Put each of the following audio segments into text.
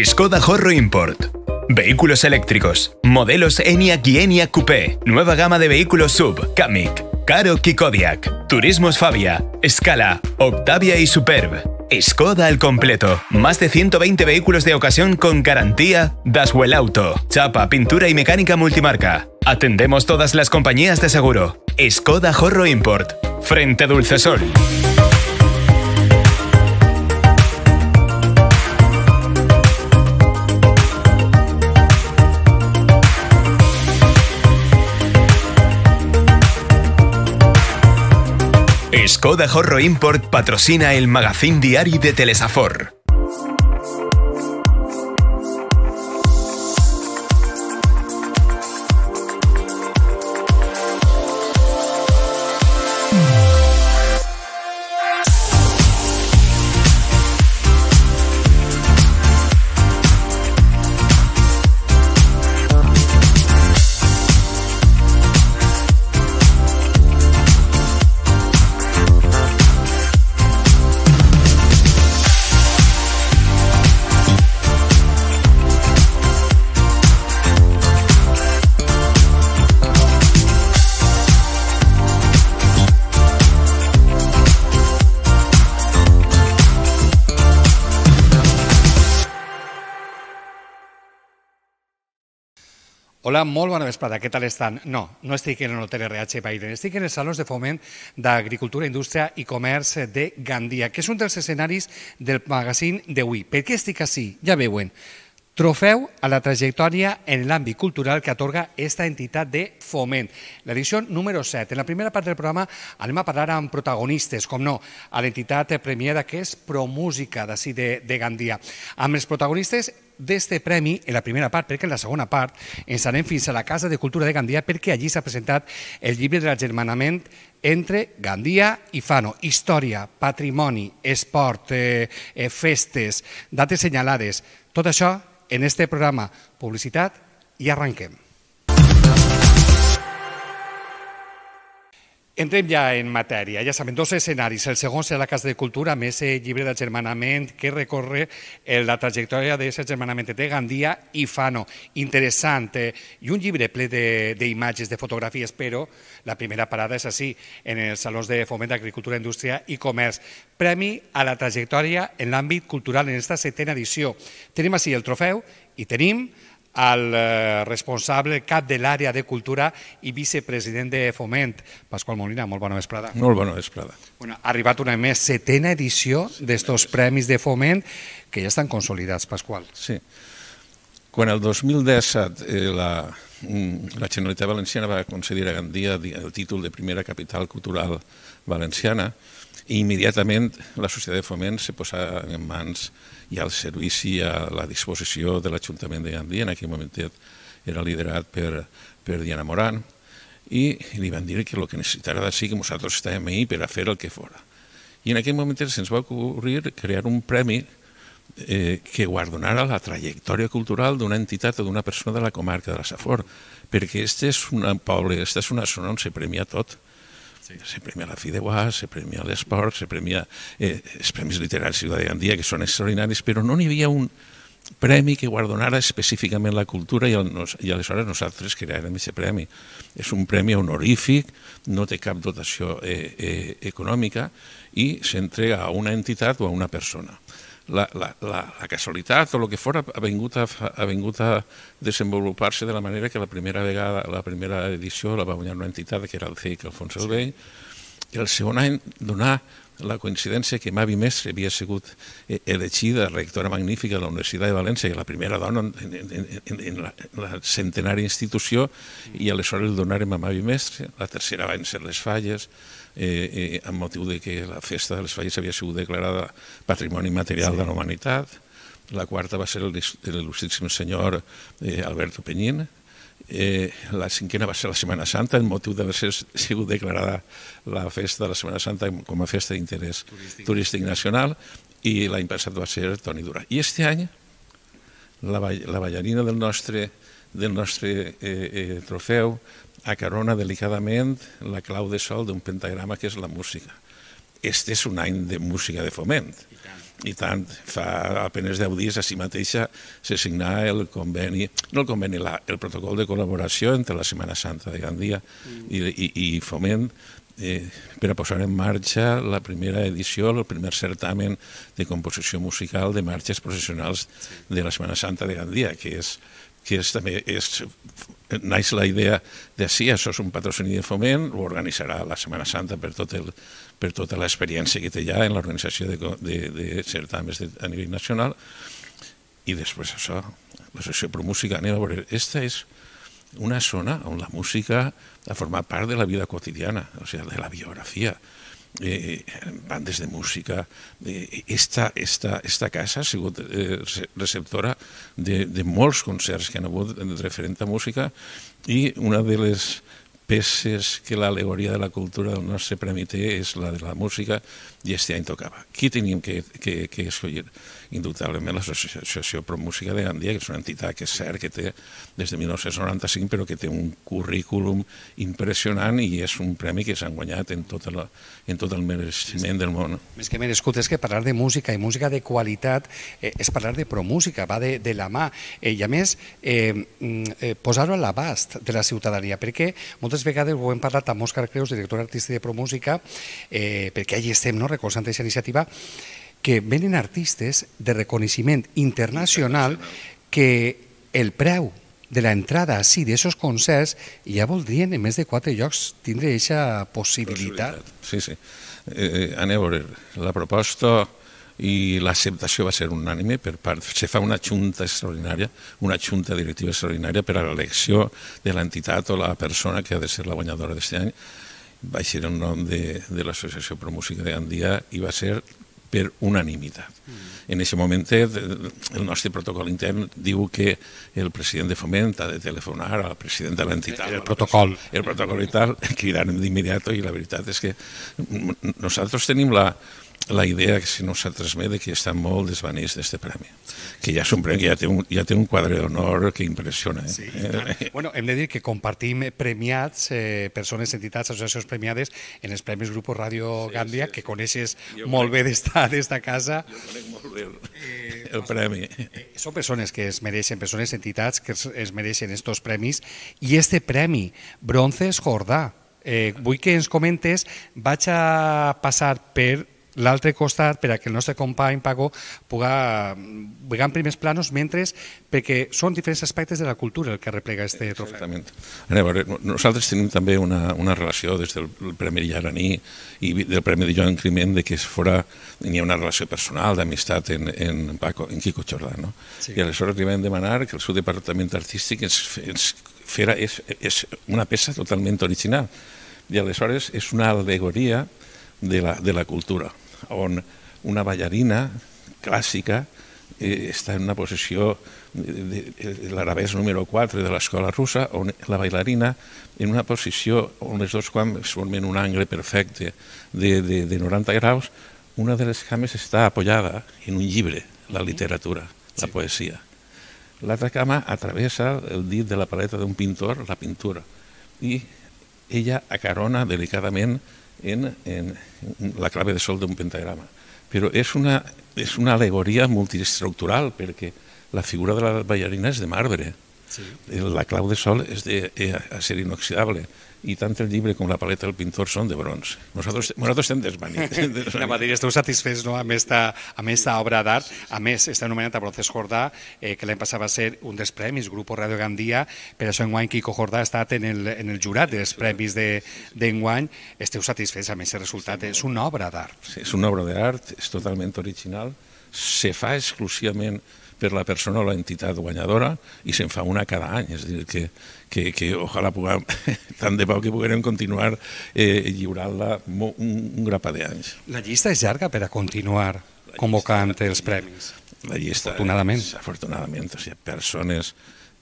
Skoda Horro Import. Vehículos eléctricos. Modelos ENIAC y ENIAC Coupé. Nueva gama de vehículos sub. Kamiq. Karok y Kodiak. Turismos Fabia. Scala. Octavia y Superb. Skoda al completo. Más de 120 vehículos de ocasión con garantía Daswell Auto. Chapa, pintura y mecánica multimarca. Atendemos todas las compañías de seguro. Skoda Horro Import. Frente Dulcesol. Skoda Horro Import patrocina el magazín diario de Telesafor. Hola, molt bona vesprada, què tal estan? No, no estic en l'Hotel RH Biden, estic en els salons de foment d'Agricultura, Indústria i Comerç de Gandia, que és un dels escenaris del magazín d'avui. Per què estic així? Ja veuen. Trofeu a la trajectòria en l'àmbit cultural que atorga esta entitat de foment. L'edició número 7. En la primera part del programa anem a parlar amb protagonistes, com no, a l'entitat premiada que és ProMúsica d'ací de, de Gandia. Amb els protagonistes d'este premi en la primera part, perquè en la segona part ens anem fins a la Casa de Cultura de Gandia perquè allí s'ha presentat el llibre de l'agermanament entre Gandia i Fano. Història, patrimoni, esport, eh, eh, festes, dates senyalades, tot això en este programa Publicitat i arranquem. Entrem ja en matèria. Ja saben, dos escenaris. El segon serà la Casa de Cultura, més el llibre d'agermanament que recorre la trajectòria d'aquest agermanament de Gandia i Fano. Interessant. Eh? I un llibre ple d'imatges, de, de fotografies, però la primera parada és així, en els salons de foment d'agricultura, indústria i comerç. Premi a la trajectòria en l'àmbit cultural en aquesta setena edició. Tenim així el trofeu i tenim al eh, responsable cap de l'àrea de cultura i vicepresident de Foment, Pasqual Molina. Molt bona vesprada. Molt bona vesprada. Bueno, ha arribat una més setena edició d'estos premis de Foment que ja estan consolidats, Pasqual. Sí. Quan el 2017 eh, la, mm, la Generalitat Valenciana va concedir a Gandia el títol de primera capital cultural valenciana, i immediatament la Societat de Foment se posa en mans i al servici a la disposició de l'Ajuntament de Gandia, en aquell moment era liderat per, per Diana Moran, i li van dir que el que necessitarà sí que nosaltres estàvem ahí per a fer el que fora. I en aquell moment se'ns va ocorrir crear un premi eh, que guardonara la trajectòria cultural d'una entitat o d'una persona de la comarca de la Safor, perquè este és un poble, és una zona on se premia tot. Sí. Se premia la Fideuà, se premia l'esport, se premia eh, els Premis Literaris Gandia, que són extraordinaris, però no n'hi havia un premi que guardonara específicament la cultura i, el, i aleshores nosaltres crearem aquest premi. És un premi honorífic, no té cap dotació eh, eh, econòmica i s'entrega a una entitat o a una persona la, la, la, la casualitat o el que fora ha vingut a, ha vingut a desenvolupar-se de la manera que la primera vegada, la primera edició la va guanyar una entitat que era el CIC Alfons el Vell, i el segon any donar la coincidència que Mavi Mestre havia sigut eh, elegida rectora magnífica de la Universitat de València, que la primera dona en, en, en, en la, la centenària institució, i aleshores el donarem a Mavi Mestre, la tercera van ser les falles, eh, eh, amb motiu de que la festa de les falles havia sigut declarada Patrimoni Material sí. de la Humanitat, la quarta va ser l'il·lustríssim senyor eh, Alberto Peñín, eh, la cinquena va ser la Setmana Santa, en motiu d'haver sigut declarada la festa de la Setmana Santa com a festa d'interès turístic. turístic nacional, i l'any passat va ser Toni Durà. I este any, la, la ballarina del nostre, del nostre eh, eh, trofeu acarona delicadament la clau de sol d'un pentagrama que és la música. Este és un any de música de foment. i tant, fa apenes 10 dies a si mateixa se signà el conveni, no el conveni, la, el protocol de col·laboració entre la Setmana Santa de Gandia mm. i, i, i Foment eh, per a posar en marxa la primera edició, el primer certamen de composició musical de marxes professionals de la Setmana Santa de Gandia, que és que és, també és, naix la idea de si això és un patrocini de foment, ho organitzarà la Setmana Santa per, tot el, per tota l'experiència que té ja en l'organització de, de, de certames de, a nivell nacional, i després això, l'associació Pro Música, anem a veure, esta és una zona on la música ha format part de la vida quotidiana, o sigui, de la biografia, eh, bandes de música. Eh, esta, esta, esta casa ha sigut eh, receptora de, de molts concerts que han hagut referent a música i una de les peces que l'alegoria de la cultura del nostre premi té és la de la música i este any tocava. Qui teníem que, que, que escollir? Indubtablement l'Associació Pro Música de Gandia, que és una entitat que és cert que té des de 1995, però que té un currículum impressionant i és un premi que s'han guanyat en, tota la, en tot el mereixement del món. Més que merescut és que parlar de música i música de qualitat eh, és parlar de promúsica, va de, de la mà. Eh, I a més, eh, mm, eh, posar-ho a l'abast de la ciutadania, perquè moltes vegades ho hem parlat amb Òscar Creus, director artístic de promúsica, eh, perquè allà estem no, recolzant aquesta iniciativa, que venen artistes de reconeixement internacional que el preu de l'entrada així d'aquests concerts ja voldrien en més de quatre llocs tindre aquesta possibilitat. Sí, sí. Eh, aneu a veure, la proposta i l'acceptació va ser unànime per part, se fa una junta extraordinària, una junta directiva extraordinària per a l'elecció de l'entitat o la persona que ha de ser la guanyadora d'aquest any, va ser el nom de, de l'Associació Pro Música de Gandia i va ser per unanimitat. Mm. En aquest moment el nostre protocol intern diu que el president de Foment ha de telefonar al president de l'entitat. El protocol. El protocol i tal, cridant d'immediat i la veritat és que nosaltres tenim la, la idea que se nos ha transmet que està molt desvaneix d'aquest premi. Que ja és un premi que ja té un, ja té un quadre d'honor que impressiona. Eh? Sí, eh? bueno, hem de dir que compartim premiats, eh, persones, entitats, associacions premiades en els Premis Grupo Ràdio sí, Gàndia, sí, que coneixes jo molt conec, bé d'esta casa. Jo conec molt bé el, eh, el premi. Eh, són persones que es mereixen, persones, entitats que es, es mereixen estos premis, i este premi, Bronces Jordà, eh, vull que ens comentes, vaig a passar per l'altre costat per a que el nostre company Paco puga veure en primers planos mentre perquè són diferents aspectes de la cultura el que replega este trofeu. Exactament. A veure, nosaltres tenim també una, una relació des del Premi Llaraní i del Premi de Joan Climent de que es fora, hi ha una relació personal d'amistat en, en, Paco, en Quico Jordà. No? Sí. I aleshores li vam demanar que el seu departament artístic ens, ens fera, és, és una peça totalment original. I aleshores és una alegoria de la, de la cultura on una ballarina clàssica eh, està en una posició de, de, de l'arabès número 4 de l'escola russa, on la bailarina en una posició on les dues cames formen un angle perfecte de, de, de 90 graus, una de les cames està apoyada en un llibre, la literatura, la sí. poesia. L'altra cama atravessa el dit de la paleta d'un pintor, la pintura, i ella acarona delicadament en, en la clave de sol d'un pentagrama. Però és una, és una alegoria multiestructural perquè la figura de la ballarina és de marbre, sí. la clau de sol és de, de acer inoxidable i tant el llibre com la paleta del pintor són de bronze. Nosaltres, nosaltres estem desvanits. Anava a dir, esteu satisfets no, amb, esta, amb esta obra d'art. A més, està anomenat a Bronces Jordà, eh, que l'any passat va ser un dels premis, Grupo Radio Gandia, per això enguany Quico Jordà ha estat en el, en el jurat dels premis d'enguany. De, esteu satisfets amb aquest resultat? És una obra d'art. Sí, és una obra d'art, és totalment original, se fa exclusivament per la persona o l'entitat guanyadora i se'n fa una cada any, és a dir, que, que, que ojalà puguem, tant de pau que puguem continuar eh, lliurant-la un, un grapat d'anys. La llista és llarga per a continuar convocant els premis. La llista, afortunadament. És, afortunadament, o sigui, persones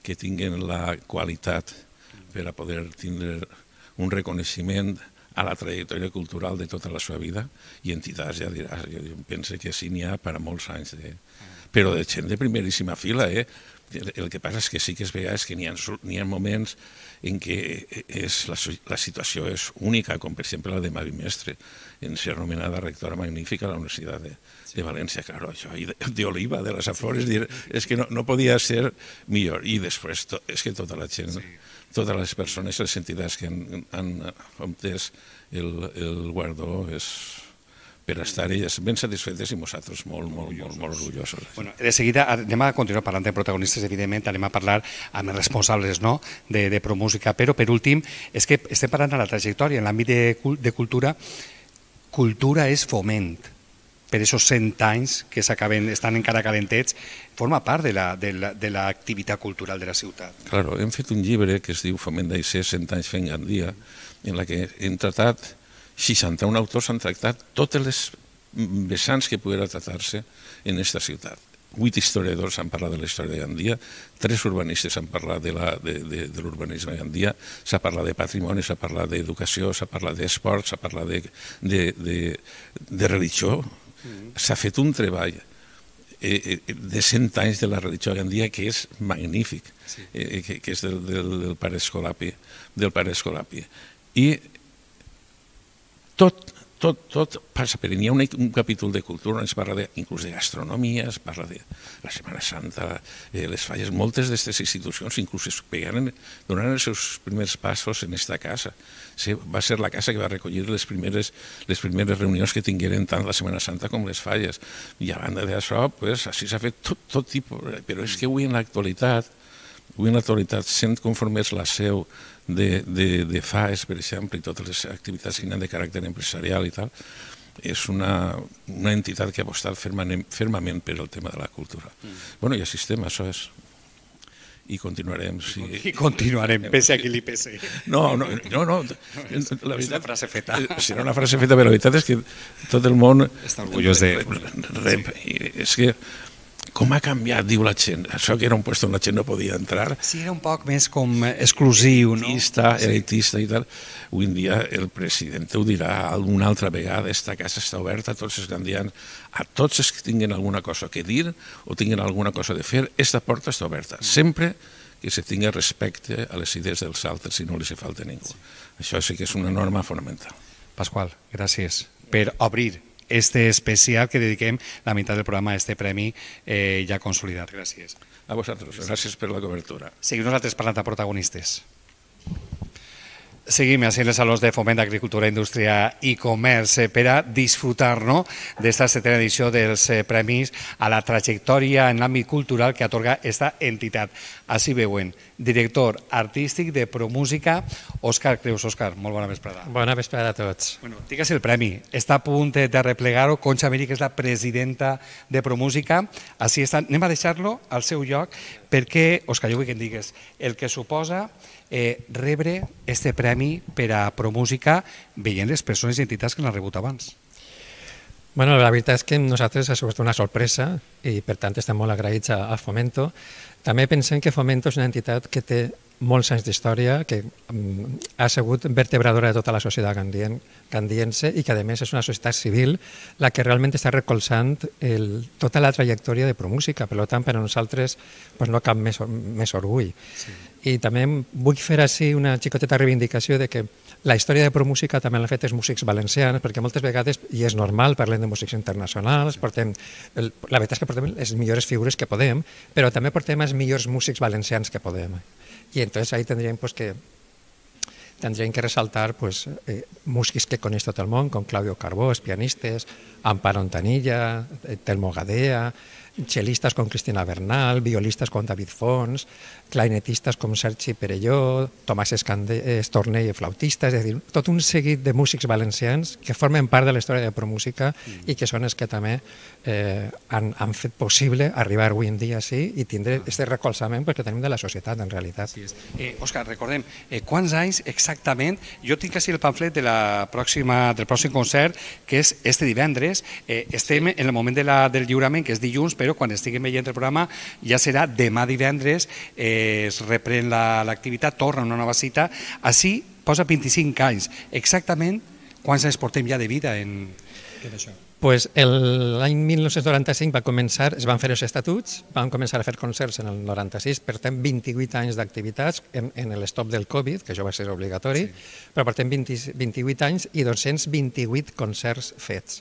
que tinguen la qualitat per a poder tindre un reconeixement a la trajectòria cultural de tota la seva vida i entitats, ja diràs, jo penso que sí n'hi ha per a molts anys de, però de gent de primeríssima fila, eh? El que passa és que sí que es vegades que n'hi ha, ha moments en què és, la, la situació és única, com per exemple la de Mavi Mestre, en ser nomenada rectora magnífica a la Universitat de, de València, claro, això, i d'Oliva, de, de les Afores, dir, és que no, no podia ser millor. I després, to, és que tota la gent, sí. totes les persones, les entitats que han, han obtès el, el guardó és, per estar elles ben satisfetes i nosaltres molt, molt, molt, molt orgullosos. Bueno, de seguida anem a continuar parlant de protagonistes, evidentment, anem a parlar amb els responsables no? de, de Promúsica, però per últim, és que estem parlant de la trajectòria en l'àmbit de, de cultura, cultura és foment, per aquests 100 anys que s'acaben estan encara calentets, forma part de l'activitat la, de cultural de la ciutat. Claro, hem fet un llibre que es diu Foment d'Aixer, 100 anys fent Gandia, en la que hem tratat 61 autors han tractat totes les vessants que poguera tractar-se en aquesta ciutat. Vuit historiadors han parlat de la història de Gandia, tres urbanistes han parlat de, la, de, de, de l'urbanisme de Gandia, s'ha parlat de patrimoni, s'ha parlat d'educació, s'ha parlat d'esport, s'ha parlat de, de, de, de religió. Mm. S'ha fet un treball eh, eh, de 100 anys de la religió de Gandia que és magnífic, sí. eh, que, que és del, del, del pare Escolapi. Del pare Escolapi. I tot, tot, tot passa per Hi ha un, un capítol de cultura on es parla de, inclús de gastronomia, es parla de la Setmana Santa, eh, les falles, moltes d'aquestes institucions inclús es pegaren, donant els seus primers passos en aquesta casa. Sí, va ser la casa que va recollir les primeres, les primeres reunions que tingueren tant la Setmana Santa com les falles. I a banda d'això, pues, així s'ha fet tot, tot tipus, però és que avui en l'actualitat, avui en l'actualitat, sent conforme és la seu de, de, de FAES, per exemple, i totes les activitats que de caràcter empresarial i tal, és una, una entitat que ha apostat fermament, fermament per al tema de la cultura. Mm. Bueno, i assistem, això és i continuarem. Sí. I continuarem, pese a qui li pese. No, no, no. no. La veritat, és una frase feta. Eh, serà una frase feta, però la veritat és que tot el món... Està orgullós de... Rep, i és que com ha canviat, diu la gent. Això que era un lloc on la gent no podia entrar. Sí, era un poc més com exclusiu, no? Elitista, elitista i tal. Avui en dia el president ho dirà alguna altra vegada, aquesta casa està oberta a tots els gandians, a tots els que tinguin alguna cosa que dir o tinguin alguna cosa de fer, aquesta porta està oberta. Sempre que se tingui respecte a les idees dels altres i no li se falta ningú. Això sí que és una norma fonamental. Pasqual, gràcies per obrir este especial que dediquem la meitat del programa a este premi eh, ja consolidat. Gràcies. A vosaltres, gràcies per la cobertura. Seguim nosaltres parlant de protagonistes. Seguim així les salons de Foment d'Agricultura, Indústria i Comerç eh, per a disfrutar no, d'esta setena edició dels eh, premis a la trajectòria en l'àmbit cultural que atorga esta entitat. Així veuen, director artístic de Promúsica, Òscar Creus. Òscar, molt bona vesprada. Bona vesprada a tots. Bueno, digues el premi. Està a punt de replegar-ho. Concha Miri, que és la presidenta de Promúsica. Així està. Anem a deixar-lo al seu lloc perquè, Òscar, jo vull que em digues el que suposa eh, rebre este premi per a Promúsica veient les persones i entitats que l'han rebut abans? Bueno, la veritat és que nosaltres ha sigut una sorpresa i per tant estem molt agraïts a, a Fomento. També pensem que Fomento és una entitat que té molts anys d'història, que um, ha sigut vertebradora de tota la societat gandien, gandiense i que a més és una societat civil la que realment està recolzant el, tota la trajectòria de Promúsica. Per tant, per a nosaltres pues, no cap més, més orgull. Sí. I també vull fer així una xicoteta reivindicació de que la història de Promúsica també l'han fet els músics valencians, perquè moltes vegades, i és normal, parlem de músics internacionals, portem la veritat és que portem les millors figures que podem, però també portem els millors músics valencians que podem. Y entonces ahí tendrían pues que tendrían que resaltar pues, eh, músics que coneix tot el món, com Claudio Carbó, pianistes, Amparo Antanilla, Telmo Gadea, cellistes com Cristina Bernal, violistes com David Fons, clarinetistes com Sergi Perelló, Tomàs Estornell, flautista, és a dir, tot un seguit de músics valencians que formen part de la història de Promúsica mm. i que són els que també eh, han, han fet possible arribar avui en dia sí i tindre aquest ah. recolzament perquè tenim de la societat en realitat. Sí, eh, Òscar, recordem, eh, quants anys exactament, jo tinc així el pamflet de la pròxima, del pròxim concert, que és este divendres, eh, estem en el moment de la, del lliurament, que és dilluns, però quan estiguem veient el programa ja serà demà divendres, eh, es reprèn l'activitat, la, torna una nova cita. Així posa 25 anys. Exactament quants anys portem ja de vida en, en això? Pues l'any 1995 va començar, es van fer els estatuts, van començar a fer concerts en el 96, per tant 28 anys d'activitats en, en l'estop del Covid, que això va ser obligatori, sí. però per tant 20, 28 anys i 228 concerts fets.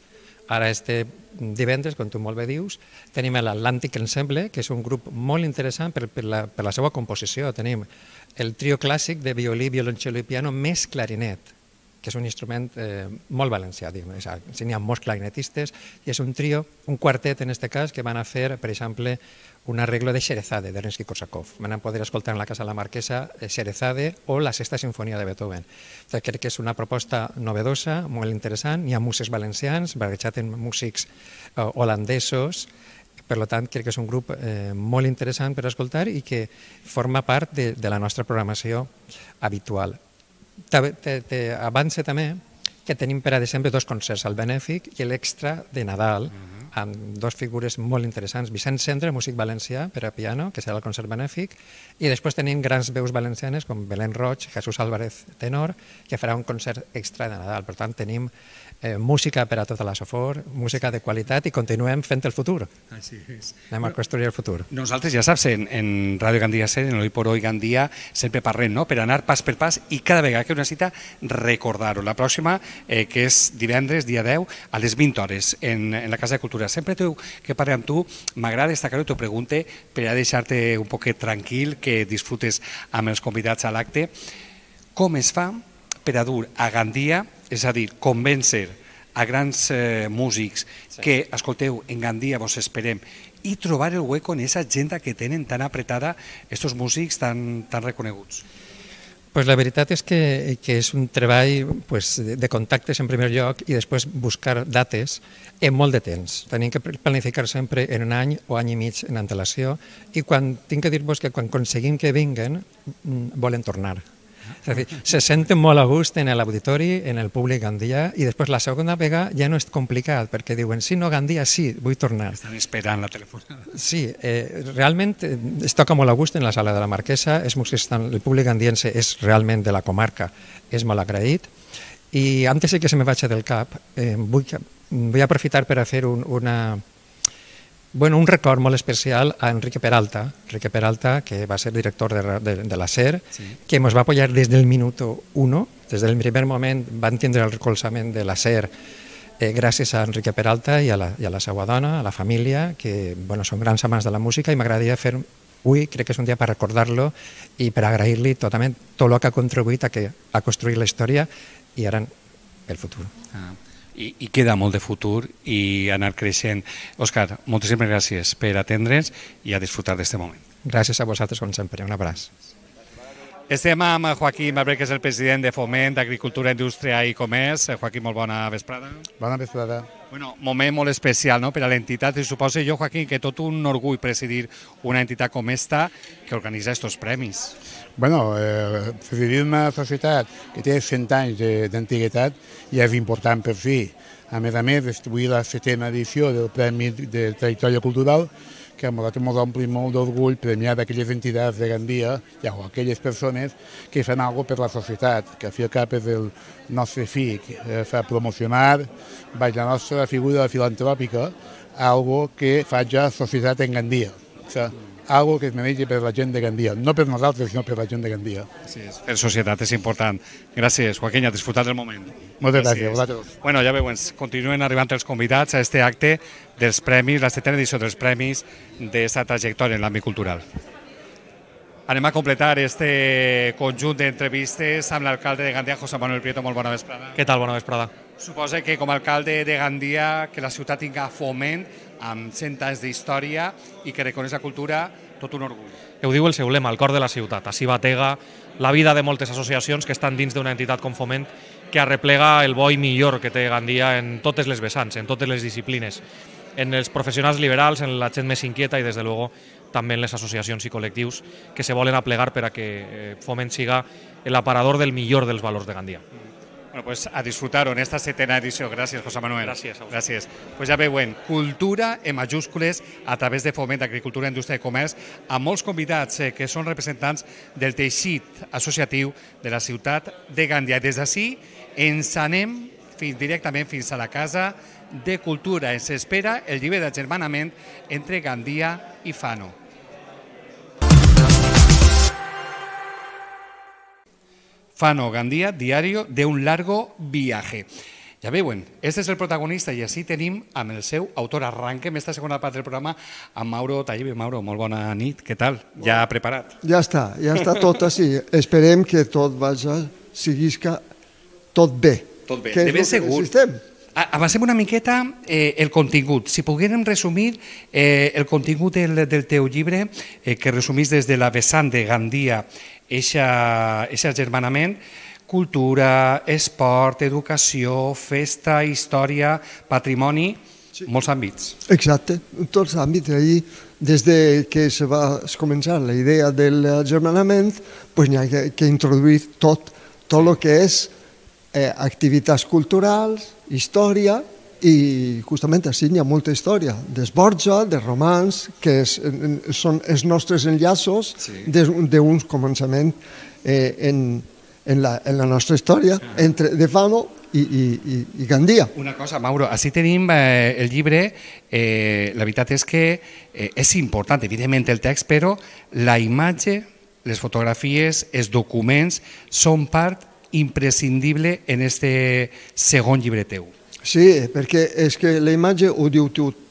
Ara este divendres, com tu molt bé dius, tenim l'Atlàntic Ensemble, que és un grup molt interessant per, per, la, per la seva composició. Tenim el trio clàssic de violí, violoncel i piano més clarinet, que és un instrument eh, molt valencià, n'hi ha molts clarinetistes, i és un trio, un quartet en aquest cas, que van a fer, per exemple, un arreglo de Xerezade, de Rensky Korsakov. Van a poder escoltar en la Casa la Marquesa eh, Xerezade o la Sexta Sinfonia de Beethoven. O sigui, crec que és una proposta novedosa, molt interessant, hi ha músics valencians, barrejat en músics eh, holandesos, per tant, crec que és un grup eh, molt interessant per escoltar i que forma part de, de la nostra programació habitual avance també que tenim per a desembre dos concerts, el benèfic i l'extra de Nadal, uh -huh. amb dos figures molt interessants. Vicent Cendre, músic valencià per a piano, que serà el concert benèfic, i després tenim grans veus valencianes com Belén Roig, Jesús Álvarez Tenor, que farà un concert extra de Nadal. Per tant, tenim eh, música per a tota la Sofor, música de qualitat i continuem fent el futur. Així és. Anem a construir el futur. Nosaltres, ja saps, en, en Ràdio Gandia Ser, en l'Oi por Oi Gandia, sempre parlem, no?, per anar pas per pas i cada vegada que una cita recordar-ho. La pròxima, eh, que és divendres, dia 10, a les 20 hores, en, en la Casa de Cultura. Sempre tu, que parle amb tu, m'agrada destacar-ho t'ho pregunte per a deixar-te un poquet tranquil, que disfrutes amb els convidats a l'acte. Com es fa per a dur a Gandia és a dir, convèncer a grans eh, músics sí. que, escolteu, en Gandia vos esperem i trobar el hueco en aquesta agenda que tenen tan apretada estos músics tan, tan reconeguts. Pues la veritat és que, que és un treball pues, de contactes en primer lloc i després buscar dates en molt de temps. Tenim que planificar sempre en un any o any i mig en antelació i quan tinc que dir-vos que quan aconseguim que vinguen mm, volen tornar és a dir, se senten molt a gust en l'auditori, en el públic Gandia, i després la segona vegada ja no és complicat, perquè diuen, sí, no, Gandia, sí, vull tornar. Estan esperant la telefonada. Sí, eh, realment es toca molt a gust en la sala de la Marquesa, és el públic gandiense és realment de la comarca, és molt agraït, i antes de que se me vagi del cap, eh, vull, vull aprofitar per a fer un, una, Bueno, un record molt especial a Enrique Peralta, Enrique Peralta, que va ser director de, de, de la SER, sí. que ens va apoyar des del minuto 1, des del primer moment van tindre el recolzament de la SER eh, gràcies a Enrique Peralta i a, la, i a la seva dona, a la família, que bueno, són grans amants de la música i m'agradaria fer avui, crec que és un dia per recordar-lo i per agrair-li totalment tot el que ha contribuït a, que, a construir la història i ara el futur. Ah i, i queda molt de futur i anar creixent. Òscar, moltíssimes gràcies per atendre'ns i a disfrutar d'aquest moment. Gràcies a vosaltres, com sempre. Un abraç. Estem amb Joaquim Albert, que és el president de Foment d'Agricultura, Indústria i Comerç. Joaquim, molt bona vesprada. Bona vesprada. Bueno, moment molt especial no? per a l'entitat i suposo jo, Joaquim, que tot un orgull presidir una entitat com esta que organitza aquests premis. Bueno, eh, presidir una societat que té 100 anys d'antiguitat ja és important per si. A més a més, distribuir la setena edició del Premi de Trajectòria Cultural que a nosaltres ens ompli molt d'orgull premiar aquelles entitats de Gandia ja, o aquelles persones que fan alguna per la societat, que a fi cap és el nostre fi, que eh, fa promocionar vaig, la nostra figura filantròpica algo que fa ja societat en Gandia. O sigui, algo que es mereix per la gent de Gandia, no per nosaltres, sinó per la gent de Gandia. Sí, fer societat és important. Gràcies, Joaquín, a disfrutar del moment. Moltes gràcies, gràcies Bueno, ja veuen, continuen arribant els convidats a este acte dels premis, la setena edició dels premis d'aquesta trajectòria en l'àmbit cultural. Anem a completar este conjunt d'entrevistes amb l'alcalde de Gandia, José Manuel Prieto. Molt bona vesprada. Què tal? Bona vesprada. Suposa que com a alcalde de Gandia que la ciutat tinga foment amb 100 anys d'història i que reconeix la cultura tot un orgull. Ho diu el seu lema, el cor de la ciutat. Així batega la vida de moltes associacions que estan dins d'una entitat com Foment que arreplega el bo i millor que té Gandia en totes les vessants, en totes les disciplines, en els professionals liberals, en la gent més inquieta i, des de luego, també en les associacions i col·lectius que se volen aplegar per a que eh, Foment siga l'aparador del millor dels valors de Gandia. Bueno, pues a disfrutar-ho en esta setena edició. Gràcies, José Manuel. Gràcies. A Gràcies. Pues ja veuen, cultura en majúscules a través de Foment d'Agricultura, Indústria i Comerç, amb molts convidats eh, que són representants del teixit associatiu de la ciutat de Gandia. Des d'ací ens anem fins, directament fins a la casa de Cultura. Ens espera el llibre d'agermanament entre Gandia i Fano. Fano Gandía, diario de un largo viaje. Ja veuen, este és el protagonista i així tenim amb el seu autor. Arranquem esta segona part del programa amb Mauro Tallibe. Mauro, molt bona nit, què tal? Ja preparat? Ja està, ja està tot així. Esperem que tot vaja, siguisca tot bé. Tot bé, Que de ben segur. necessitem. Avancem una miqueta eh, el contingut. Si poguérem resumir eh, el contingut del, del teu llibre, eh, que resumís des de la vessant de Gandia, eixe agermanament, cultura, esport, educació, festa, història, patrimoni, sí. molts àmbits. Exacte, en tots els àmbits. Ahir, des de que se va començar la idea del germanament, pues n'hi ha que, que introduir tot, tot el que és eh, activitats culturals, història, i justament així n'hi ha molta història, d'Esborja, de romans, que és, són els nostres enllaços Sí. d'uns començaments eh, en, en, la, en la nostra història entre De Fano i, i, i, i Gandia. Una cosa, Mauro, així tenim eh, el llibre, eh, la veritat és que eh, és important, evidentment, el text, però la imatge, les fotografies, els documents, són part imprescindible en este segon llibre teu. Sí, perquè és que la imatge ho diu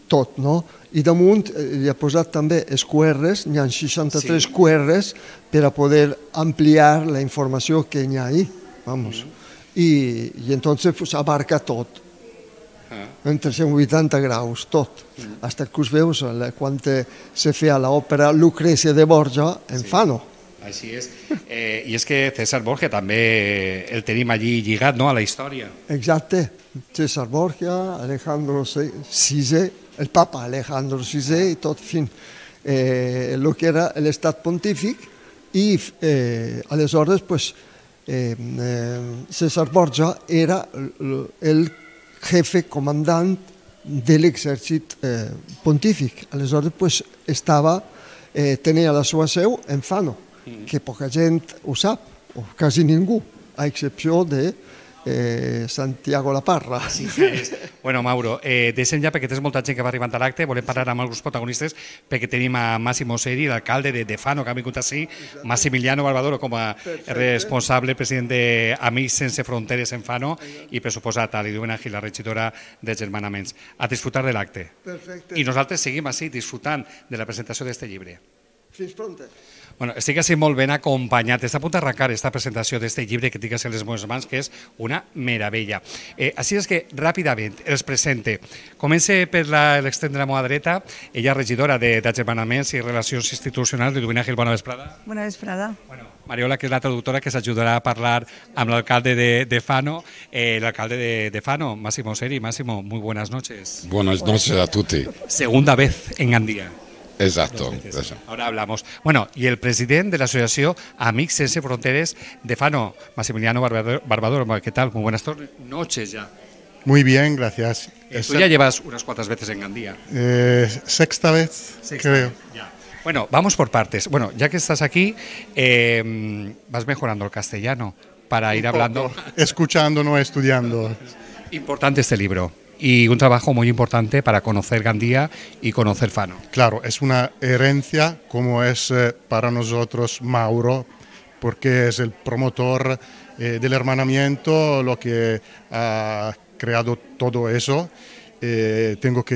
tot, no? I damunt eh, li ha posat també els QRs, n'hi ha 63 Sí. sí. QRs per a poder ampliar la informació que n'hi ha ahí, vamos. I, i entonces pues, abarca tot, en 380 graus, tot. Hasta que us veus la- quan se feia l'òpera Lucrecia de Borja en Fano. Així és. Eh, I és que César Borja també el tenim allí lligat no, a la història. Exacte, César Borgia, Alejandro VI, el papa Alejandro VI i tot, en fin, eh, el que era l'estat pontífic i eh, aleshores pues, eh, eh, César Borja era el jefe comandant de l'exèrcit eh, pontífic. Aleshores pues, estava, eh, tenia la seva seu en Fano, que poca gent ho sap, o quasi ningú, a excepció de eh, Santiago La Parra. Sí, és. Bueno, Mauro, eh, deixem ja perquè tens molta gent que va arribant a l'acte, volem parlar amb alguns protagonistes perquè tenim a Massimo Seri, l'alcalde de, de Fano, que ha vingut així, Massimiliano Barbadoro com a responsable, president de Amics Sense Fronteres en Fano i per suposat a Liduvena Gil, la regidora de Germanaments. A disfrutar de l'acte. Perfecte. I nosaltres seguim així disfrutant de la presentació d'aquest llibre. Fins pronte. Bueno, estic així molt ben acompanyat. Està a punt d'arrencar aquesta presentació d'aquest llibre que tinc a les meves mans, que és una meravella. Eh, així és que, ràpidament, els presente. Comença per la- l'extrem de la meva dreta, ella regidora de- d'Agermanaments i Relacions Institucionals de Dubina Gil, bona vesprada. Bona vesprada. Bueno, Mariola, que és la traductora que s'ajudarà a parlar amb l'alcalde de, de Fano, eh, l'alcalde de, de Fano, Máximo Seri. Máximo, muy buenas noches. Buenas noches a tutti. Segunda vez en Gandía. Exacto. Ahora hablamos. Bueno, y el presidente de la asociación Amics Sense Fronteres de Fano, Maximiliano Barbador. ¿Qué tal? Muy buenas noches ya. Muy bien, gracias. Eh, tú ya llevas unas cuantas veces en Gandía. eh, sexta vez, Sexta creo. vez, ya. Bueno, vamos por partes. Bueno, ya que estás aquí, eh, vas mejorando el castellano para ir hablando. Escuchando, no estudiando. Importante este libro y un trabajo muy importante para conocer Gandía y conocer Fano. Claro, es una herencia como es eh, para nosotros Mauro, porque es el promotor eh, del hermanamiento, lo que ha creado todo eso. Eh, tengo que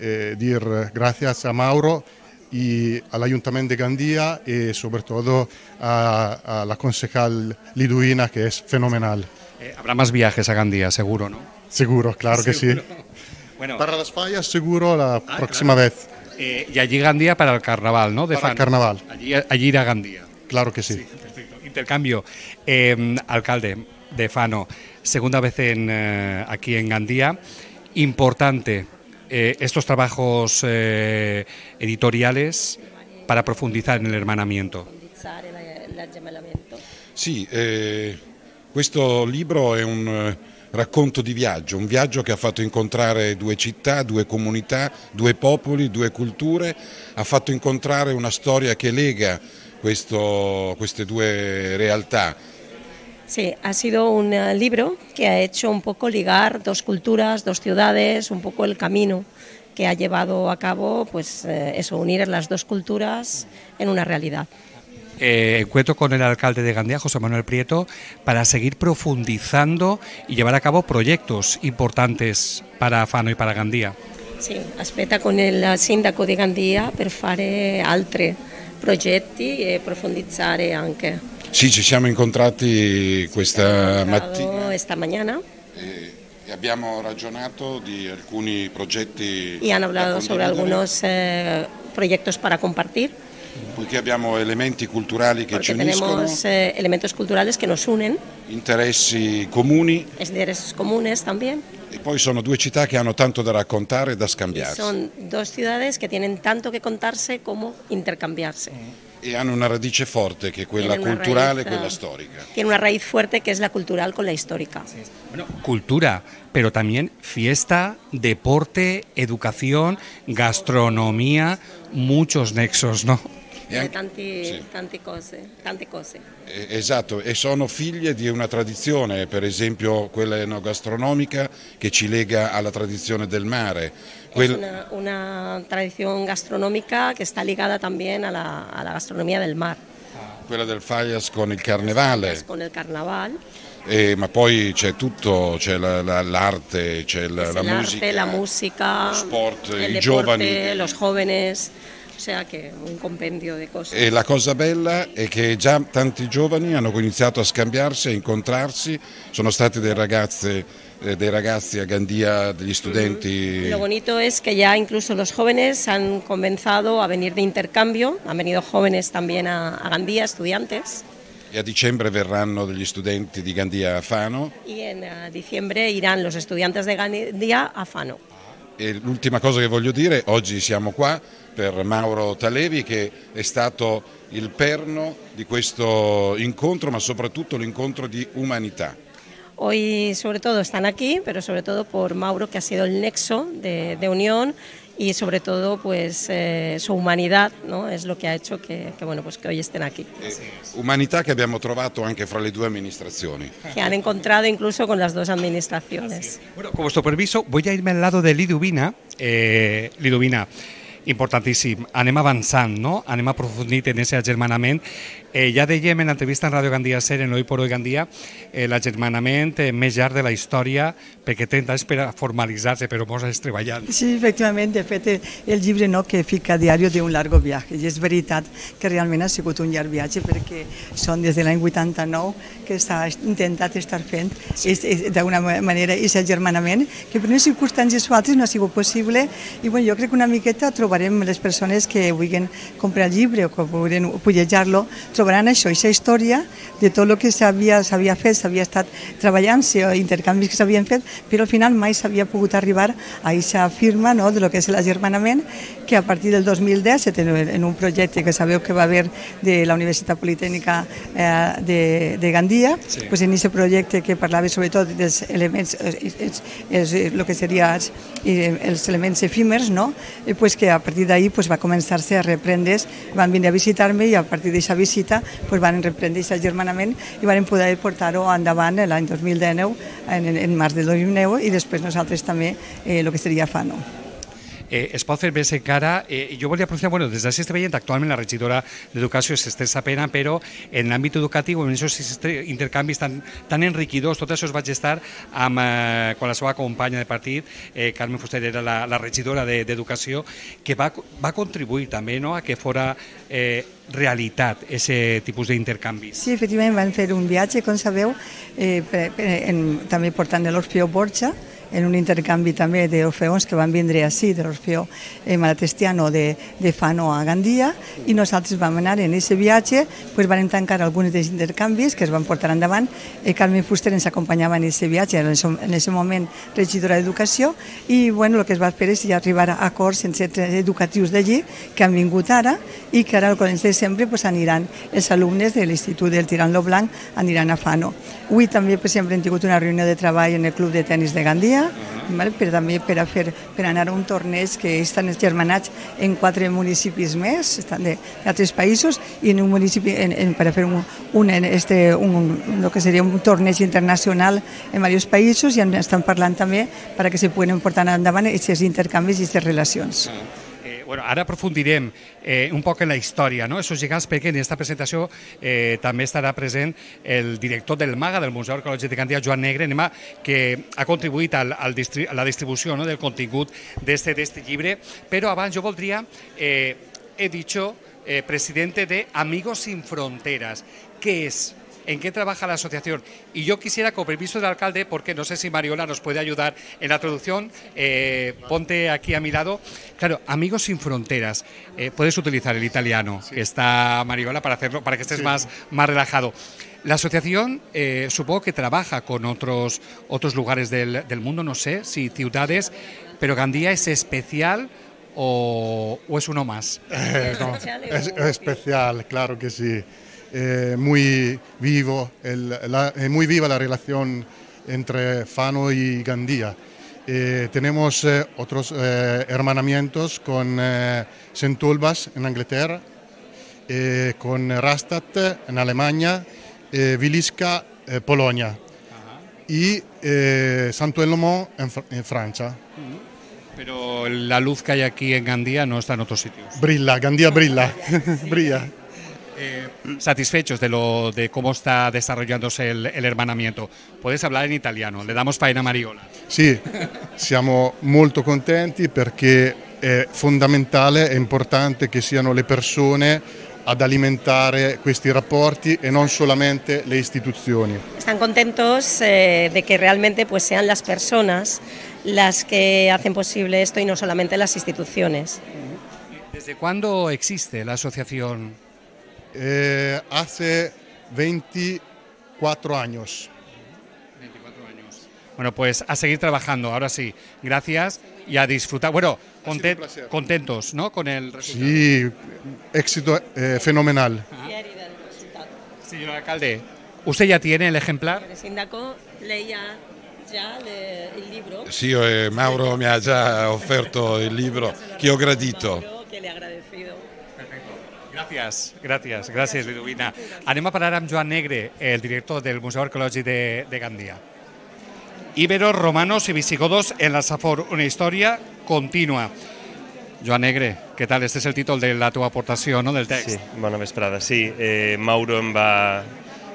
eh, decir gracias a Mauro y al Ayuntamiento de Gandía y sobre todo a, a la concejal Liduina, que es fenomenal. Eh, habrá más viajes a Gandía, seguro, ¿no? Seguro, claro que sí. Bueno, Para las fallas seguro la próxima vez. eh, y allí Gandía para el carnaval, ¿no? De Para el Fano. carnaval. Allí, allí irá Gandía. Claro que sí. Perfecto. Intercambio. Eh, alcalde de Fano, segunda vez en, eh, aquí en Gandía. Importante eh, estos trabajos eh, editoriales para profundizar en el hermanamiento. Eh, questo libro è un eh, racconto di viaggio, un viaggio che ha fatto incontrare due città, due comunità, due popoli, due culture, ha fatto incontrare una storia che lega questo- queste due realtà. Sí, ha sido un eh, libro que ha hecho un poco ligar dos culturas, dos ciudades, un poco el camino que ha llevado a cabo, pues eh, eso, unir las dos culturas en una realidad. Eh, encuentro con el alcalde de Gandía, José Manuel Prieto, para seguir profundizando y llevar a cabo proyectos importantes para Fano y para Gandía. Sí, aspetta con il sindaco di Gandia per fare altri progetti e profondizzare anche. Sì, ci siamo incontrati questa mattina Esta mañana e, e abbiamo ragionato di alcuni progetti y han da hablado sobre algunos eh, proyectos para compartir, poiché abbiamo elementi culturali che ci porque uniscono, tenemos eh, elementos culturales que nos unen, interessi comuni intereses comunes también. e poi sono due città che hanno tanto da raccontare e da scambiarsi son dos ciudades que tienen tanto que contarse como intercambiarse. e hanno una radice forte che è quella Tienen una culturale e raíz, quella eh, storica. Tiene una raíz fuerte que es la cultural con la histórica. Bueno, cultura, pero también fiesta, deporte, educación, gastronomía, muchos nexos, ¿no? E anche- tanti, sì. tante cose, tante cose. Esatto, e sono figlie di una tradizione, per esempio quella enogastronomica che ci lega alla tradizione del mare. Quel- Es una, una tradición gastronómica que está ligada también a la, a la gastronomía del mar, quella del Fallas con il carnevale, con el carnaval, eh, ma poi c'è tutto, c'è la- la- l'arte, c'è la, la el musica, la música, lo sport, i deporte, giovani. los jóvenes, sea que un compendio de cosas. E la cosa bella è che già tanti giovani hanno iniziato a scambiarsi, a incontrarsi, sono stati dei, ragazze, eh, dei ragazzi a Gandia, degli studenti. Lo bonito es que ya incluso los jóvenes han comenzado a venir de intercambio, han venido jóvenes también a, a Gandía, estudiantes, E a dicembre verranno degli studenti di Gandia a Fano. y en eh, diciembre irán los estudiantes de Gandía a Fano. L'ultima cosa che voglio dire, oggi siamo qua per Mauro Talevi che è stato il perno di questo incontro, ma soprattutto l'incontro di umanità. Hoy sobre todo están aquí, pero sobre todo por Mauro, que ha sido el nexo de, de unión y sobre todo pues eh, su humanidad ¿no? es lo que ha hecho que, que, bueno, pues que hoy estén aquí. Umanità che abbiamo trovato anche fra le due amministrazioni. Que han encontrado incluso con las dos administraciones. Bueno, con vuestro permiso, voy a irme al lado de Liduvina. Eh, Liduvina, importantíssim. Anem avançant, no? Anem aprofundint en aquest agermanament. Eh, ja dèiem en l'entrevista en Ràdio Gandia Ser, en Hoy por Hoy Gandia, eh, l'agermanament eh, més llarg de la història, perquè 30 anys per a formalitzar-se, però molts anys treballant. Sí, efectivament, de fet, el llibre no, que fica diario de un largo viaje, i és veritat que realment ha sigut un llarg viatge perquè són des de l'any 89 que s'ha intentat estar fent és- d'alguna manera aquest agermanament, que per unes circumstàncies o altres no ha sigut possible i bueno, jo crec que una miqueta trobarem les persones que vulguin comprar el llibre o que vulguin fullejar-lo, trobaran això, aquesta història de tot el que s'havia fet, s'havia estat treballant-se, o intercanvis que s'havien fet, però al final mai s'havia pogut arribar a aquesta firma no, de lo que és l'agermanament, que a partir del 2010, en- en un projecte que sabeu que va haver de la Universitat Politècnica eh, de, de Gandia, Sí. pues en aquest projecte que parlava sobretot dels elements, eh, els, els, el que seria els, eh, els elements efímers, no? Eh, pues que a partir d'ahí pues, va començar-se a reprendre, van venir a visitar-me i a partir d'aquesta visita pues, van reprendre aquest agermanament i van poder portar-ho endavant l'any 2019, en, en, març del 2009 i després nosaltres també eh, que seria FANO. Eh, es pot fer més encara. Eh, jo volia aprofitar, bueno, des d'ací estem veient actualment la regidora d'Educació és Esther Sapena, però en l'àmbit educatiu, en aquests intercanvis tan, tan enriquidors, tot això es va gestar amb, eh, quan la seva companya de partit, eh, Carmen Fuster, era la, la regidora de- d'Educació, que va, va contribuir també no, a que fora eh, realitat aquest tipus d'intercanvis. Sí, efectivament van fer un viatge, com sabeu, eh, per, per, en, també portant l'Orfeo Borja, en un intercanvi també d'orfeons que van vindre així, de l'Orfeo eh, Malatestiano de, de Fano a Gandia, i nosaltres vam anar en aquest viatge, pues vam tancar alguns dels intercanvis que es van portar endavant. Eh, Carmen Fuster ens acompanyava en aquest viatge, en aquest moment regidora d'Educació, i bueno, el que es va fer és arribar a acords en centres educatius d'allí, que han vingut ara, i que ara al començ de desembre pues, aniran els alumnes de l'Institut del Tirant lo Blanc aniran a Fano. Avui també, per exemple, hem tingut una reunió de treball en el Club de Tenis de Gandia, Gandia, val? però també per, a fer, per anar a un torneig que estan germanats en quatre municipis més, estan d'altres països, i en un municipi en, en, per a fer un, un, este, un, lo que seria un torneig internacional en diversos països i en estan parlant també per a que se puguen portar endavant aquests intercanvis i aquestes relacions. Eh, bueno, ara aprofundirem eh, un poc en la història, no? Esos gegants, perquè en aquesta presentació eh, també estarà present el director del MAGA, del Museu Arqueològic de Gandia, Joan Negre, Nema, que ha contribuït al, al distri a la distribució no? del contingut d'este llibre, però abans jo voldria, eh, he dicho, eh, presidente de Amigos Sin Fronteras. ¿Qué es? En qué trabaja la asociación. Y yo quisiera, con permiso del alcalde, porque no sé si Mariola nos puede ayudar en la traducción, eh, ponte aquí a mi lado. Claro, Amigos sin Fronteras, eh, puedes utilizar el italiano, que está Mariola, para hacerlo, para que estés más, más relajado. La asociación eh, supongo que trabaja con otros, otros lugares del, del mundo, no sé si ciudades, pero Gandía es especial o, o es uno más. Eh, no, es, es especial, claro que sí. Eh, muy, vivo el, la, eh, muy viva la relación entre Fano y Gandía. Eh, tenemos eh, otros eh, hermanamientos con eh, Sentulbas en Inglaterra, con Rastatt en Alemania, Viliska, Polonia y Santo Elomont en, en Francia. Pero la luz que hay aquí en Gandía no está en otros sitios. Brilla, Gandía brilla, brilla. Eh, satisfechos de, lo, de cómo está desarrollándose el, el, hermanamiento. Puedes hablar in italiano, le damos faena a Mariola. Sì, siamo molto contenti perché è fondamentale e importante che siano le persone ad alimentare questi rapporti e non solamente le istituzioni. Están contentos eh, de que realmente pues, sean las personas las que hacen posible esto y no solamente las instituciones. ¿Desde cuándo existe la asociación? Eh, hace 24 años. 24 años. Bueno, pues a seguir trabajando, ahora sí. Gracias y a disfrutar. Bueno, content, contentos, ¿no? Con el resultado. Sí, éxito eh, fenomenal. Señor alcalde, ¿usted ya tiene el ejemplar? Leía già le, il libro. Sì, eh, Mauro mi ha già offerto il libro che ho gradito. Que le ha agradecido. Gràcies, gràcies, gràcies, Liduvina. Anem a parar amb Joan Negre, el director del Museu Arqueològic de, de Gandia. Íberos, romanos y visigodos en la Safor, una història contínua. Joan Negre, què tal? Este és el títol de la teva aportació, no?, del text. Sí, bona vesprada. Sí, eh, Mauro em va,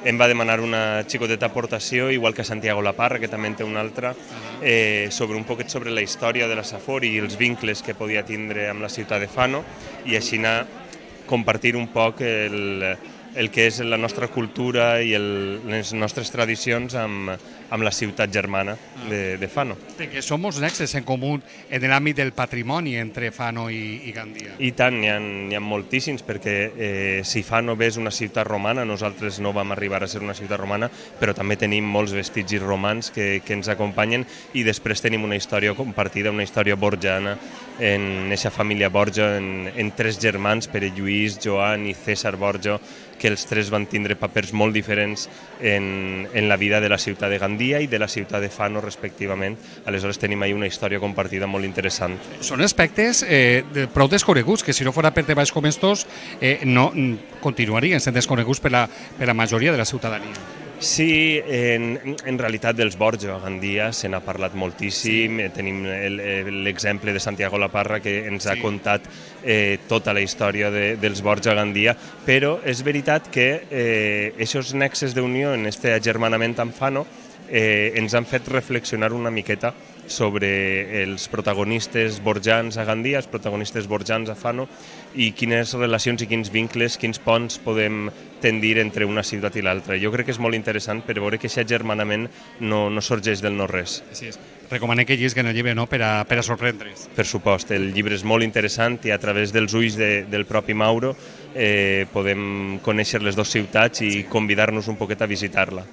em va demanar una xicoteta aportació, igual que Santiago Laparra, que també en té una altra, eh, sobre un poquet sobre la història de la Safor i els vincles que podia tindre amb la ciutat de Fano, i així anar compartir un poc el, el que és la nostra cultura i el, les nostres tradicions amb, amb la ciutat germana de, de Fano. Perquè som nexes en comú en l'àmbit del patrimoni entre Fano i, i Gandia. I tant, n'hi ha, ha moltíssims, perquè eh, si Fano és una ciutat romana, nosaltres no vam arribar a ser una ciutat romana, però també tenim molts vestigis romans que, que ens acompanyen i després tenim una història compartida, una història borgiana, en aquesta família Borja, en, en tres germans, Pere Lluís, Joan i César Borja, que els tres van tindre papers molt diferents en, en la vida de la ciutat de Gandia i de la ciutat de Fano, respectivament. Aleshores tenim ahí una història compartida molt interessant. Són aspectes eh, prou desconeguts, que si no fora per treballs com estos, eh, no, continuarien sent desconeguts per la, per la majoria de la ciutadania. Sí, en, en realitat dels Borja Gandia se n'ha parlat moltíssim, sí. tenim l'exemple de Santiago Laparra que ens sí. ha contat eh, tota la història de, dels Borja Gandia, però és veritat que eh, aquests nexes d'unió en este agermanament amb Fano eh, ens han fet reflexionar una miqueta sobre els protagonistes borjans a Gandia, els protagonistes borjans a Fano, i quines relacions i quins vincles, quins ponts podem tendir entre una ciutat i l'altra. Jo crec que és molt interessant per veure que aquest germanament no, no sorgeix del no-res. Així és. Recomanem que llisguen el llibre no? per, a, per a sorprendre's. Per supost, el llibre és molt interessant i a través dels ulls de, del propi Mauro eh, podem conèixer les dues ciutats i sí. convidar-nos un poquet a visitar-la.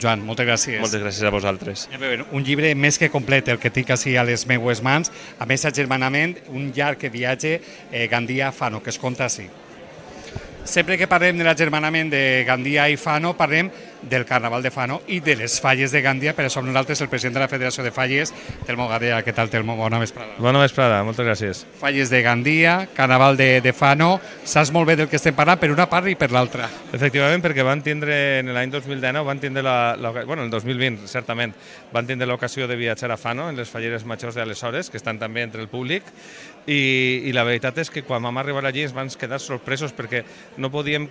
Joan, moltes gràcies. Moltes gràcies a vosaltres. Un llibre més que complet, el que tinc així a les meues mans, a més agermanament, un llarg viatge eh, Gandia-Fano, que es conta així. Sempre que parlem de l'agermanament de Gandia i Fano, parlem del Carnaval de Fano i de les falles de Gandia, per això amb nosaltres el president de la Federació de Falles, Telmo Gadea. Què tal, Telmo? Bona vesprada. Bona vesprada, moltes gràcies. Falles de Gandia, Carnaval de, de Fano, saps molt bé del que estem parlant per una part i per l'altra. Efectivament, perquè van tindre en l'any 2019, van tindre la, la, bueno, el 2020, certament, van tindre l'ocasió de viatjar a Fano, en les falleres majors d'aleshores, que estan també entre el públic, i, i la veritat és que quan vam arribar allí ens vam quedar sorpresos perquè no podíem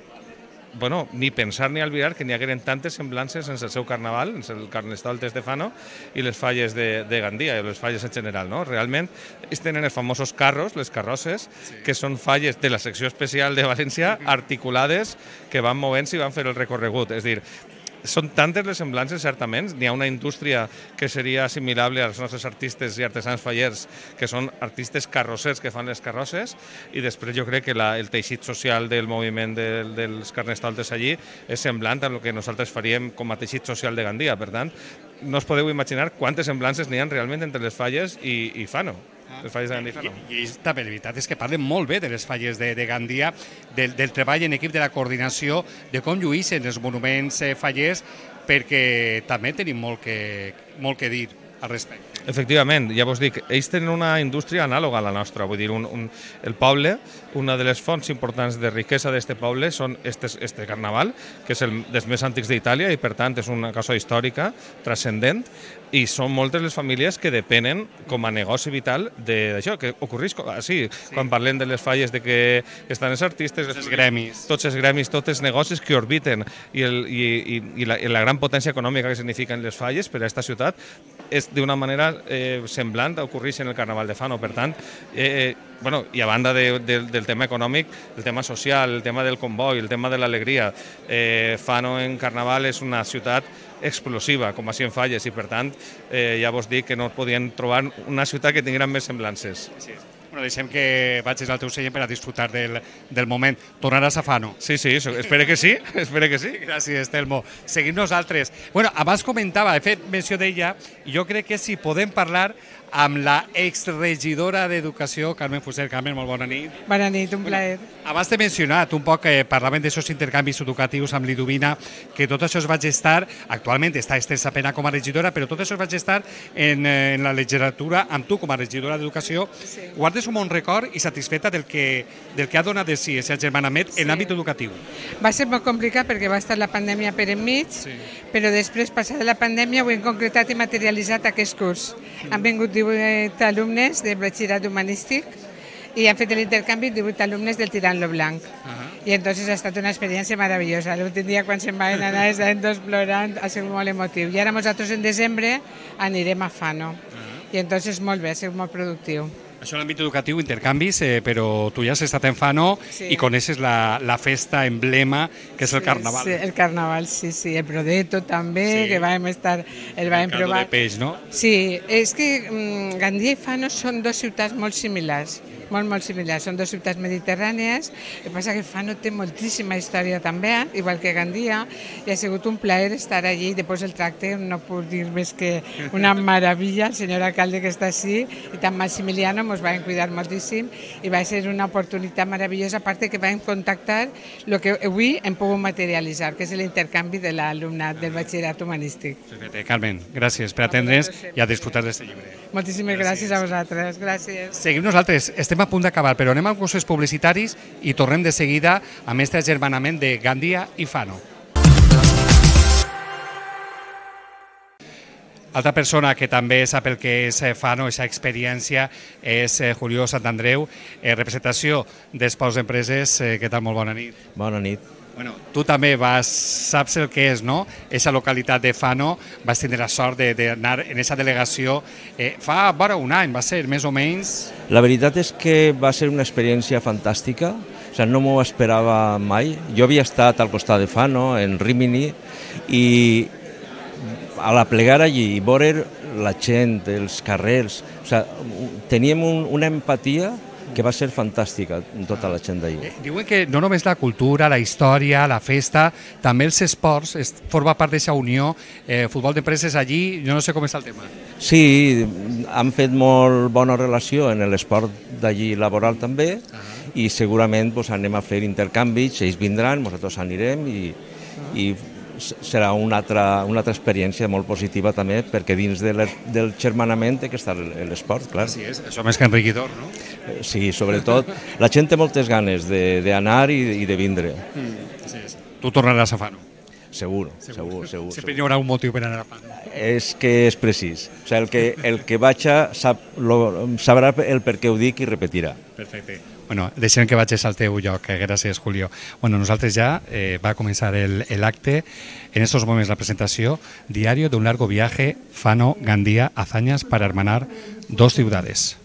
bueno, ni pensar ni albirar que n'hi hagueren tantes semblances en el seu carnaval, en el Carnestoltes de Fano i les falles de, de Gandia, i les falles en general. No? Realment, ells tenen els famosos carros, les carrosses, sí. que són falles de la secció especial de València articulades que van movent-se i van fer el recorregut. És dir, són tantes les semblances, certament. N'hi ha una indústria que seria assimilable als nostres artistes i artesans fallers, que són artistes carrossers que fan les carrosses, i després jo crec que la, el teixit social del moviment de, dels carnestoltes allí és semblant a el que nosaltres faríem com a teixit social de Gandia. Per tant, no us podeu imaginar quantes semblances n'hi ha realment entre les falles i, i Fano. Les falles de Gandia I, i, i també, la veritat és que parlen molt bé de les falles de, de Gandia, del, del treball en equip, de la coordinació, de com lluïssen els monuments eh, fallers, perquè també tenim molt que, molt que dir al respecte. Efectivament, ja vos dic, ells tenen una indústria anàloga a la nostra, vull dir, un, un, el poble, una de les fonts importants de riquesa d'aquest poble són este, este carnaval, que és el dels més antics d'Itàlia i per tant és una cosa històrica, transcendent, i són moltes les famílies que depenen com a negoci vital d'això, que ocorreix així, sí. quan parlem de les falles de que estan els artistes, els gremis, tots els gremis, tots els negocis que orbiten i, el, i, i, i, la, i la gran potència econòmica que signifiquen les falles per a aquesta ciutat és d'una manera eh, semblant a ocorrir en el Carnaval de Fano. Per tant, eh, bueno, i a banda de, de, del tema econòmic, el tema social, el tema del comboi, el tema de l'alegria, eh, Fano en Carnaval és una ciutat explosiva, com així en falles, i per tant eh, ja vos dic que no podien trobar una ciutat que tinguin més semblances. Sí. Bueno, deixem que vagis al teu seient per a disfrutar del, del moment. Tornaràs a Fano. Sí, sí, espero que sí, espero que sí. Gràcies, Telmo. Seguim nosaltres. Bueno, abans comentava, he fet menció d'ella, i jo crec que si podem parlar amb la exregidora d'Educació, Carmen Fuser. Carmen, molt bona nit. Bona nit, un plaer. Abans t'he mencionat un poc, que eh, parlaven d'aixòs intercanvis educatius amb l'Idubina, que tot això es va gestar, actualment està Esther Sapena com a regidora, però tot això es va gestar en, eh, en la legislatura amb tu com a regidora d'Educació. Sí. Guardes un bon record i satisfeta del que, del que ha donat de si aquest germanament sí. en l'àmbit educatiu. Va ser molt complicat perquè va estar la pandèmia per enmig, sí. però després, passada la pandèmia, ho hem concretat i materialitzat aquest curs. Mm. Han vingut 18 alumnes de batxillerat humanístic i han fet l'intercanvi 18 alumnes del Tirant lo Blanc. Uh -huh. I entonces ha estat una experiència meravellosa. L'últim dia quan se'n van anar estaven tots plorant, ha sigut molt emotiu. I ara nosaltres en desembre anirem a Fano. Uh -huh. I entonces molt bé, ha sigut molt productiu. Això en l'àmbit educatiu, intercanvis, eh, però tu ja has estat en Fano sí. i coneixes la, la festa emblema que és el Carnaval. Sí, el Carnaval, sí, sí. El Prodeto també, sí. que vam estar... El, vam el provar. de peix, no? Sí, és que mm, Gandia i Fano són dues ciutats molt similars molt, molt similars. Són dues ciutats mediterrànies, el que passa que Fano té moltíssima història també, igual que Gandia, i ha sigut un plaer estar allí. Després el tracte, no puc dir més que una meravella, el senyor alcalde que està així, i tant Maximiliano ens van cuidar moltíssim, i va ser una oportunitat meravellosa, a part que vam contactar el que avui hem pogut materialitzar, que és l'intercanvi de l'alumnat del batxillerat humanístic. Carmen, gràcies per atendre's i a disfrutar d'aquest llibre. Moltíssimes gràcies. gràcies a vosaltres. Gràcies. Seguim nosaltres. Estem estem a punt d'acabar, però anem als cursos publicitaris i tornem de seguida amb aquest agermanament de Gandia i Fano. Altra persona que també sap el que és eh, Fano, aquesta experiència, és eh, Julio Santandreu, eh, representació d'Espaus Empreses. Què tal? Molt bona nit. Bona nit. Bueno, tu també vas, saps el que és, no? Esa localitat de Fano, vas tenir la sort d'anar en aquesta delegació eh, fa vora un any, va ser més o menys... La veritat és que va ser una experiència fantàstica, o sigui, no m'ho esperava mai. Jo havia estat al costat de Fano, en Rimini, i a la plegar allí i veure la gent, els carrers, o sigui, teníem un, una empatia que va ser fantàstica tota la gent d'ahir. Eh, diuen que no només la cultura, la història, la festa, també els esports, es, forma part d'aquesta unió, eh, futbol d'empreses allí, jo no sé com està el tema. Sí, han fet molt bona relació en l'esport d'allí laboral també, uh -huh i segurament doncs, anem a fer intercanvis, ells vindran, nosaltres anirem i, i serà una altra, una altra experiència molt positiva també, perquè dins de del germanament té que estar l'esport, clar. Així és, això més que enriquidor, no? Eh, sí, sobretot. La gent té moltes ganes d'anar i, i de vindre. Mm, sí, sí. Tu tornaràs a Fano? Segur, segur, segur. Sempre hi haurà un motiu per anar a Fano. És que és precís. O sigui, el que, el que vaig a sap, lo, sabrà el per què ho dic i repetirà. Perfecte. Bueno, deixem que vagis al teu lloc. Gràcies, Julio. Bueno, nosaltres ja eh, va començar l'acte. En estos moments la presentació, Diario de un largo viaje, Fano, Gandía, hazañas para hermanar dos ciudades.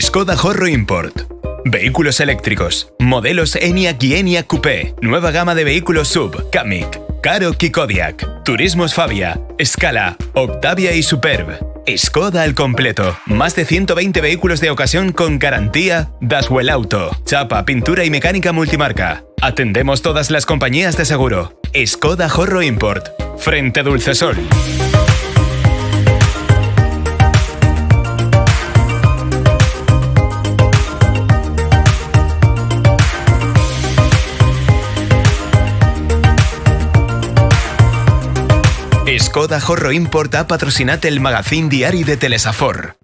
Skoda Horro Import. Vehículos eléctricos. Modelos ENIAC y ENIAC Coupé. Nueva gama de vehículos sub. Kamiq. Caro y Kodiak. Turismos Fabia. Scala. Octavia y Superb. Skoda al completo. Más de 120 vehículos de ocasión con garantía Daswell Auto. Chapa, pintura y mecánica multimarca. Atendemos todas las compañías de seguro. Skoda Horro Import. Frente Dulcesol. Skoda Horro Import ha patrocinat el magazín diari de Telesafor.